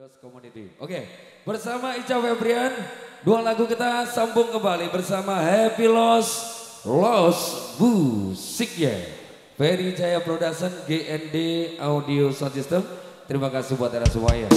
Dos Community. Oke, bersama Ica Febrian, dua lagu kita sambung kembali bersama Happy Loss, Loss Musiknya. Ferry Jaya Production, GND Audio Sound System. Terima kasih buat era semuanya.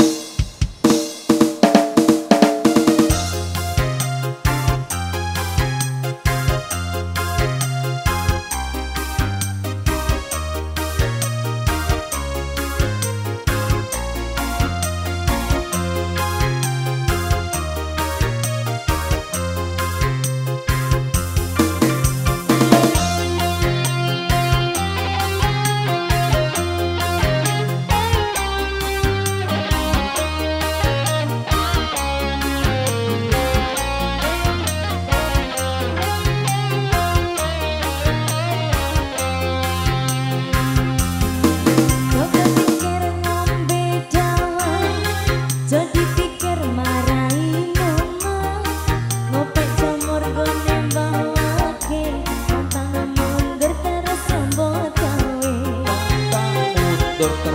Pasukan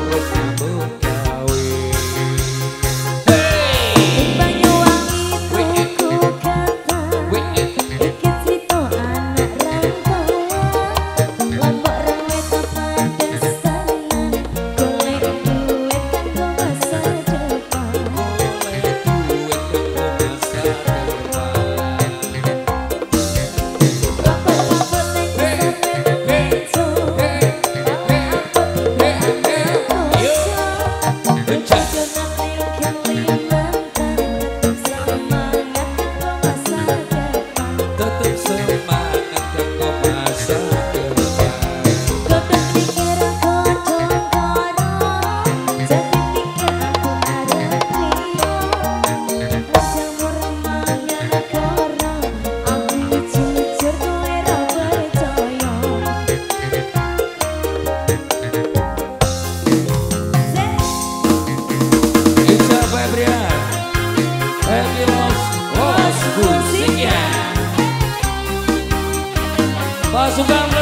su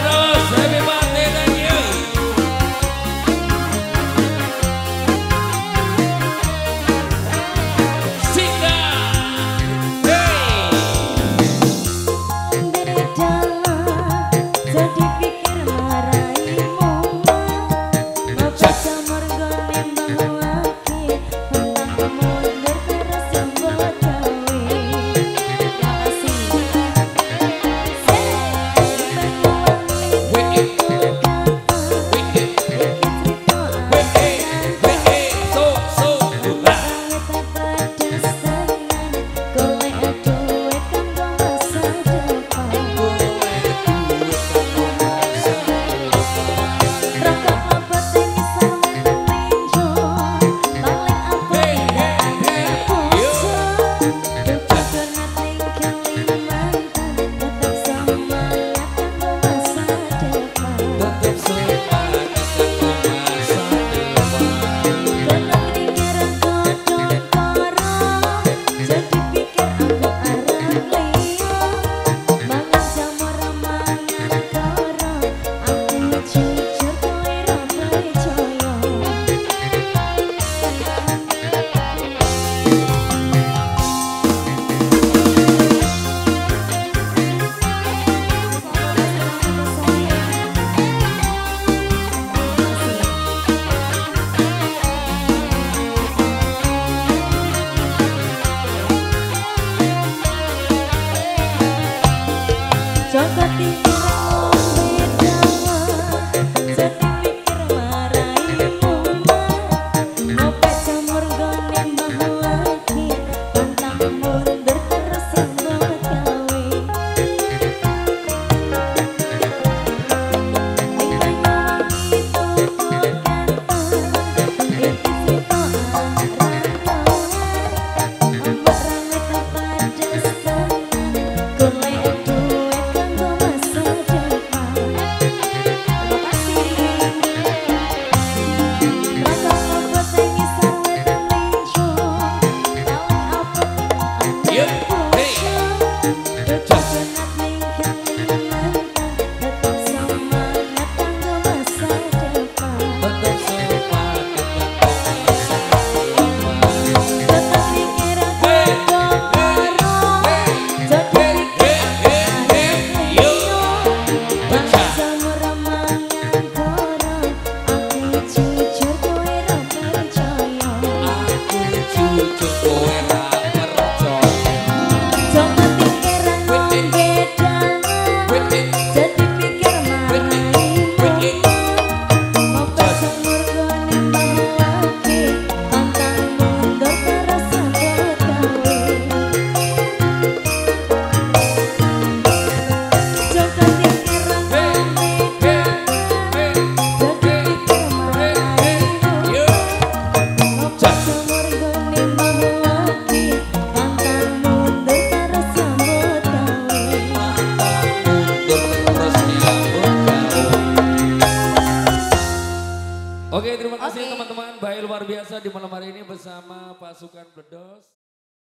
kasih teman-teman. Baik luar biasa di malam hari ini bersama pasukan Bledos.